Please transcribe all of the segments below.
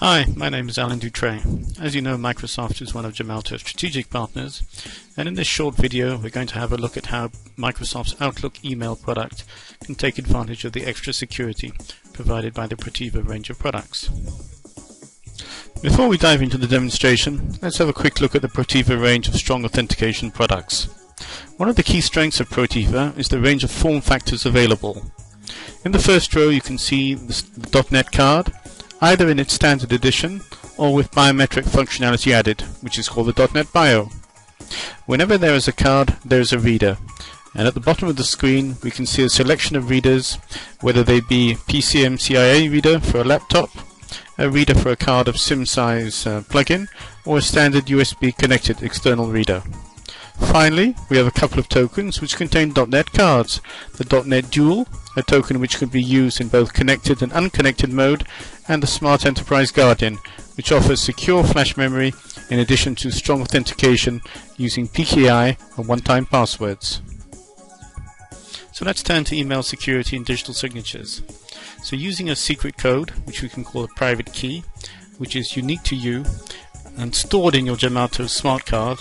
Hi, my name is Alan Dutre. As you know, Microsoft is one of Gemalto's strategic partners, and in this short video we're going to have a look at how Microsoft's Outlook email product can take advantage of the extra security provided by the Protiva range of products. Before we dive into the demonstration, let's have a quick look at the Protiva range of strong authentication products. One of the key strengths of Protiva is the range of form factors available. In the first row you can see the .NET card, either in its standard edition or with biometric functionality added, which is called the .NET Bio. Whenever there is a card, there is a reader, and at the bottom of the screen we can see a selection of readers, whether they be PCMCIA reader for a laptop, a reader for a card of SIM size uh, plug-in, or a standard USB connected external reader. Finally, we have a couple of tokens which contain .NET cards. The .NET Dual, a token which can be used in both connected and unconnected mode, and the Smart Enterprise Guardian, which offers secure flash memory in addition to strong authentication using PKI and one-time passwords. So let's turn to email security and digital signatures. So using a secret code, which we can call a private key, which is unique to you and stored in your Gemalto smart card,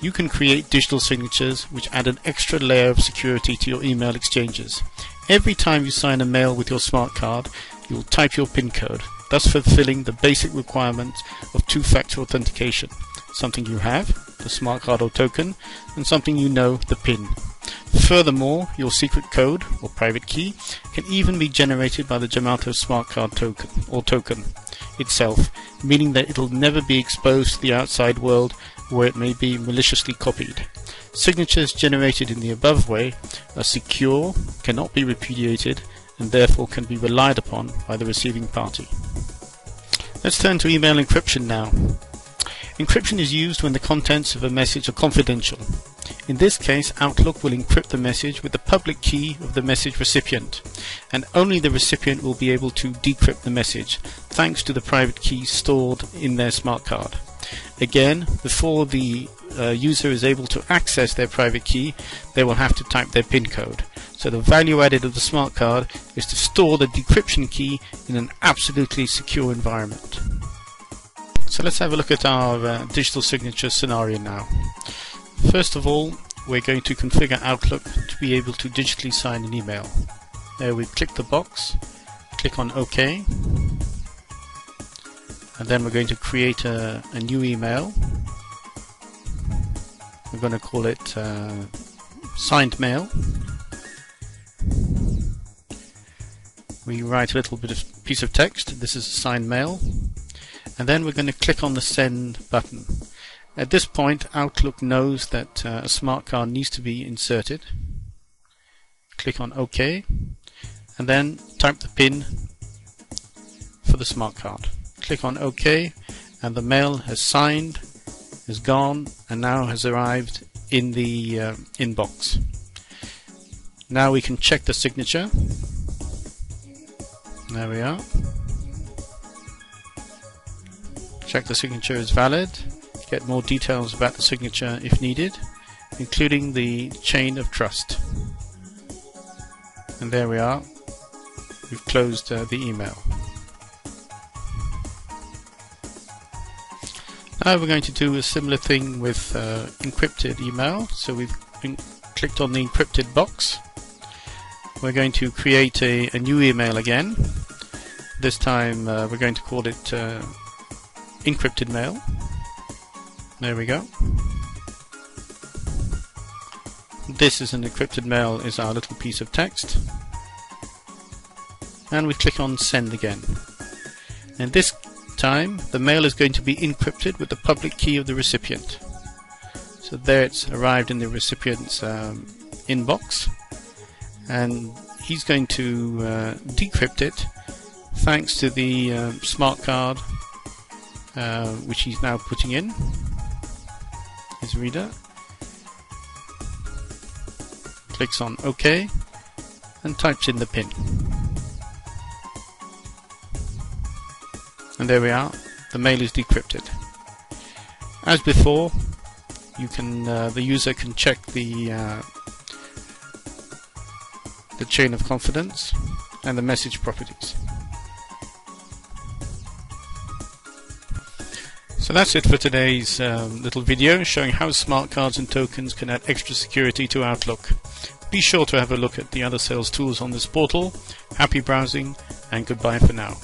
you can create digital signatures which add an extra layer of security to your email exchanges. Every time you sign a mail with your smart card, you'll type your PIN code, thus fulfilling the basic requirements of two-factor authentication. Something you have, the smart card or token, and something you know, the PIN. Furthermore, your secret code or private key can even be generated by the Gemalto smart card token or token itself, meaning that it'll never be exposed to the outside world where it may be maliciously copied. Signatures generated in the above way are secure, cannot be repudiated, and therefore can be relied upon by the receiving party. Let's turn to email encryption now. Encryption is used when the contents of a message are confidential. In this case, Outlook will encrypt the message with the public key of the message recipient, and only the recipient will be able to decrypt the message, thanks to the private key stored in their smart card. Again, before the uh, user is able to access their private key, they will have to type their PIN code. So the value added of the smart card is to store the decryption key in an absolutely secure environment. So let's have a look at our uh, digital signature scenario now. First of all, we're going to configure Outlook to be able to digitally sign an email. There we click the box, click on OK, and then we're going to create a, a new email. We're going to call it uh, signed mail. We write a little bit of piece of text. This is signed mail. And then we're going to click on the send button. At this point, Outlook knows that uh, a smart card needs to be inserted. Click on OK, and then type the PIN for the smart card click on OK and the mail has signed, is gone and now has arrived in the uh, inbox. Now we can check the signature. There we are. Check the signature is valid. Get more details about the signature if needed, including the chain of trust. And there we are. We've closed uh, the email. Now we're going to do a similar thing with uh, encrypted email. So we've clicked on the encrypted box. We're going to create a, a new email again. This time uh, we're going to call it uh, encrypted mail. There we go. This is an encrypted mail is our little piece of text. And we click on send again. And this time, the mail is going to be encrypted with the public key of the recipient. So there it's arrived in the recipient's um, inbox, and he's going to uh, decrypt it thanks to the uh, smart card uh, which he's now putting in his reader. Clicks on OK and types in the PIN. And there we are, the mail is decrypted. As before, you can uh, the user can check the uh, the chain of confidence and the message properties. So that's it for today's um, little video showing how smart cards and tokens can add extra security to Outlook. Be sure to have a look at the other sales tools on this portal. Happy browsing and goodbye for now.